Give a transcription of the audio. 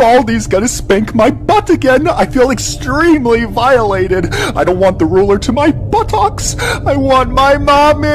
Baldi's gonna spank my butt again. I feel extremely violated. I don't want the ruler to my buttocks. I want my mommy.